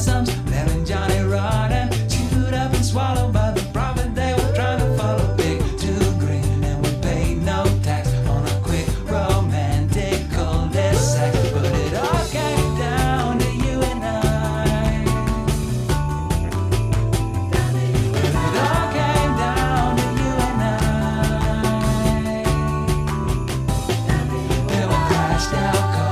blossoms now.